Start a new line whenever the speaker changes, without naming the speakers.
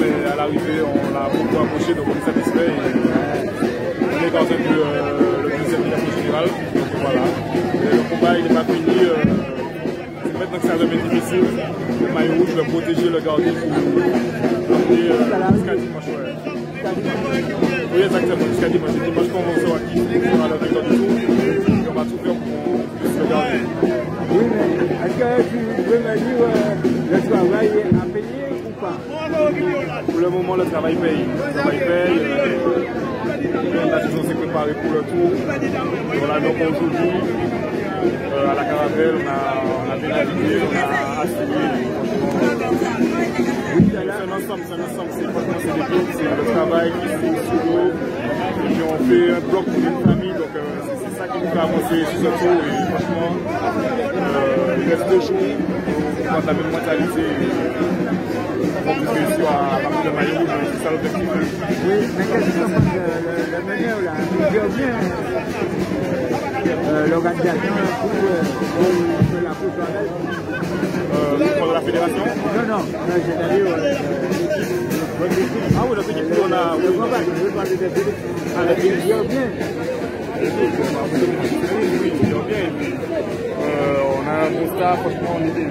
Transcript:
mais à l'arrivée, on l'a beaucoup approché, donc on est satisfait. Et on est dans un peu euh, Donc voilà. Et le combat, il n'est pas fini. Euh, c'est maintenant que ça devient difficile. Le maillot rouge va protéger le gardien pour l'emmener euh, jusqu'à dimanche. Ouais. Oui, exactement, jusqu'à dimanche. C'est dimanche qu'on sera qui sera le vainqueur du tour. Et on va tout faire pour puisse le garder.
Oui, mais est-ce que tu veux me dire euh, le travail a payé ou pas?
Pour le moment, le travail paye. Le travail paye. Préparée pour le tour. Voilà, donc aujourd'hui, euh, à la caravelle, on a, navigué, on a assuré. C'est un ensemble, c'est un ensemble, c'est le travail qui se fait sur l'eau. Et on fait un bloc pour une famille, donc euh, c'est- ça qui nous fait avancer sur ce tour. Et franchement, euh, il reste deux jours, on la même mentalité. On puisse réussir à ramener le maillot, c'est ça l'objectif.
Oui, mais qu'est-ce que tu bien euh, l'organisation euh, pour la course
Euh, pour la fédération.
Non, non, c'est-à-dire euh.
Ah oui, notre équipe, on a.
Ne pas, je veux parler des. Ah, bien.
Oui, euh, on a un bon franchement, on est bien.